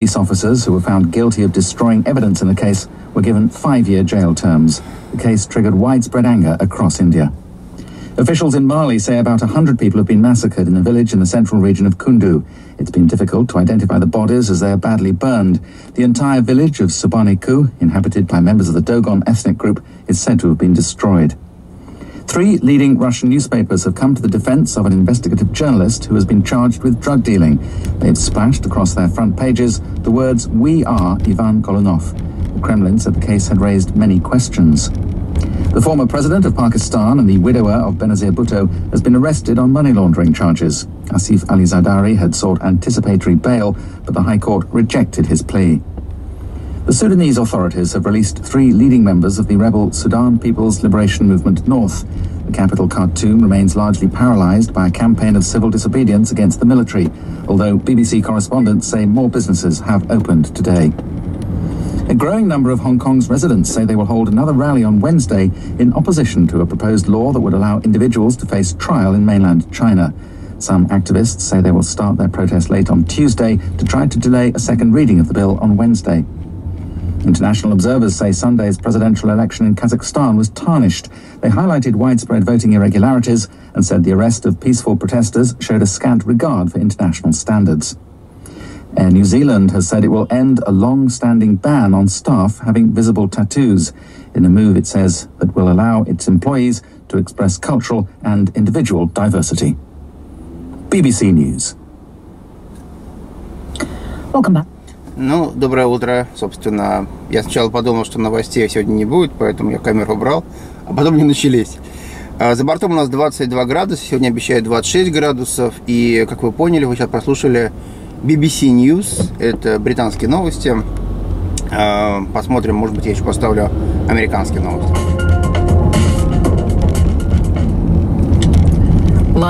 Police officers who were found guilty of destroying evidence in the case were given five-year jail terms. The case triggered widespread anger across India. Officials in Mali say about 100 people have been massacred in a village in the central region of Kundu. It's been difficult to identify the bodies as they are badly burned. The entire village of Subaniku, inhabited by members of the Dogon ethnic group, is said to have been destroyed. Three leading Russian newspapers have come to the defense of an investigative journalist who has been charged with drug dealing. They've splashed across their front pages the words, We are Ivan Golunov. The Kremlin said the case had raised many questions. The former president of Pakistan and the widower of Benazir Bhutto has been arrested on money laundering charges. Asif Ali Zardari had sought anticipatory bail, but the High Court rejected his plea. The Sudanese authorities have released three leading members of the rebel Sudan People's Liberation Movement North. The capital Khartoum remains largely paralyzed by a campaign of civil disobedience against the military, although BBC correspondents say more businesses have opened today. A growing number of Hong Kong's residents say they will hold another rally on Wednesday in opposition to a proposed law that would allow individuals to face trial in mainland China. Some activists say they will start their protest late on Tuesday to try to delay a second reading of the bill on Wednesday. International observers say Sunday's presidential election in Kazakhstan was tarnished. They highlighted widespread voting irregularities and said the arrest of peaceful protesters showed a scant regard for international standards. Air New Zealand has said it will end a long-standing ban on staff having visible tattoos in a move it says that will allow its employees to express cultural and individual diversity. BBC News. Welcome back. Ну, доброе утро. Собственно, я сначала подумал, что новостей сегодня не будет, поэтому я камеру убрал, а потом не начались. А За бортом у нас 22 градуса, сегодня обещают 26 градусов, и, как вы поняли, вы сейчас прослушали BBC News, это британские новости. А, Посмотрим, может быть, я еще поставлю американские новости.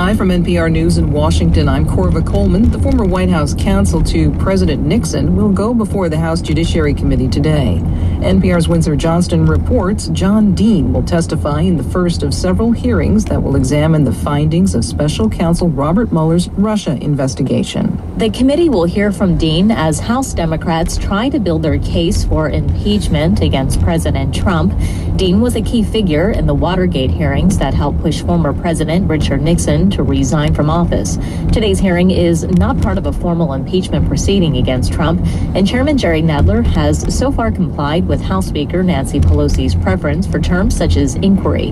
Live from NPR News in Washington, I'm Korva Coleman. The former White House counsel to President Nixon will go before the House Judiciary Committee today. NPR's Windsor Johnston reports John Dean will testify in the first of several hearings that will examine the findings of special counsel Robert Mueller's Russia investigation. The committee will hear from Dean as House Democrats try to build their case for impeachment against President Trump. Dean was a key figure in the Watergate hearings that helped push former President Richard Nixon to resign from office. Today's hearing is not part of a formal impeachment proceeding against Trump, and Chairman Jerry Nadler has so far complied with House Speaker Nancy Pelosi's preference for terms such as inquiry.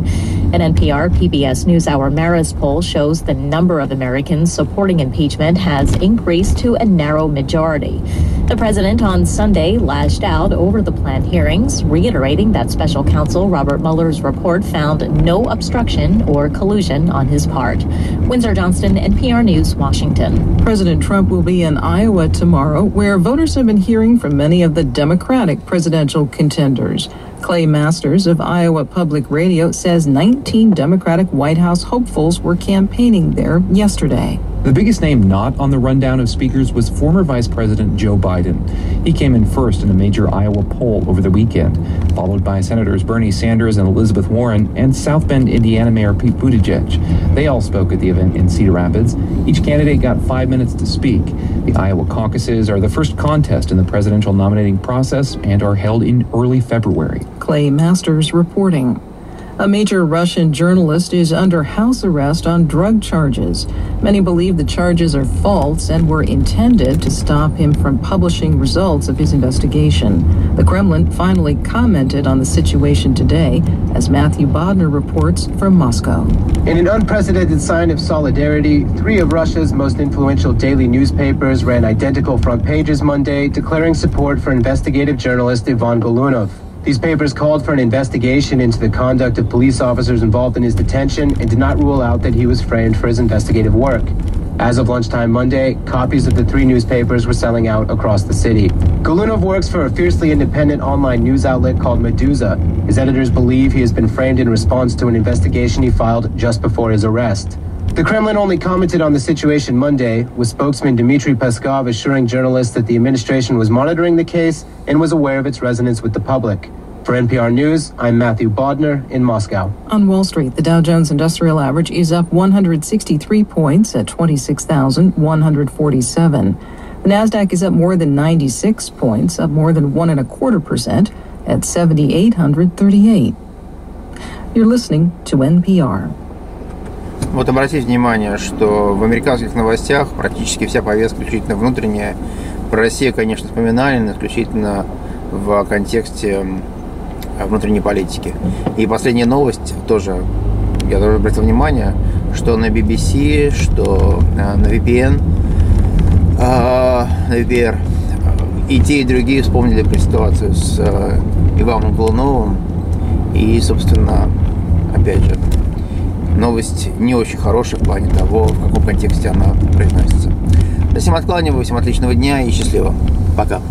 An NPR PBS NewsHour Marist poll shows the number of Americans supporting impeachment has increased to a narrow majority. The president on Sunday lashed out over the planned hearings, reiterating that special counsel Robert Mueller's report found no obstruction or collusion on his part. Windsor Johnston, NPR News, Washington. President Trump will be in Iowa tomorrow, where voters have been hearing from many of the Democratic presidential contenders. Clay Masters of Iowa Public Radio says 19 Democratic White House hopefuls were campaigning there yesterday. The biggest name not on the rundown of speakers was former Vice President Joe Biden. He came in first in a major Iowa poll over the weekend, followed by Senators Bernie Sanders and Elizabeth Warren and South Bend, Indiana Mayor Pete Buttigieg. They all spoke at the event in Cedar Rapids. Each candidate got five minutes to speak. The Iowa caucuses are the first contest in the presidential nominating process and are held in early February. Clay Masters reporting. A major Russian journalist is under house arrest on drug charges. Many believe the charges are false and were intended to stop him from publishing results of his investigation. The Kremlin finally commented on the situation today, as Matthew Bodner reports from Moscow. In an unprecedented sign of solidarity, three of Russia's most influential daily newspapers ran identical front pages Monday, declaring support for investigative journalist Ivan Golunov. These papers called for an investigation into the conduct of police officers involved in his detention and did not rule out that he was framed for his investigative work. As of lunchtime Monday, copies of the three newspapers were selling out across the city. Golunov works for a fiercely independent online news outlet called Meduza. His editors believe he has been framed in response to an investigation he filed just before his arrest. The Kremlin only commented on the situation Monday, with spokesman Dmitry Peskov assuring journalists that the administration was monitoring the case and was aware of its resonance with the public. For NPR News, I'm Matthew Bodner in Moscow. On Wall Street, the Dow Jones Industrial Average is up 163 points at 26,147. The Nasdaq is up more than 96 points, up more than one and a quarter percent at 7,838. You're listening to NPR. Вот обратите внимание, что в американских новостях практически вся повестка исключительно внутренняя. Про Россию, конечно, вспоминали, но исключительно в контексте внутренней политики. И последняя новость тоже, я тоже обратил внимание, что на BBC, что на VPN, на VPR, и те, и другие вспомнили про ситуацию с Иваном Голуновым. И, собственно, опять же, новость не очень хорошая в плане того, в каком контексте она произносится. Всем откланиваюсь, всем отличного дня и счастливо. Пока.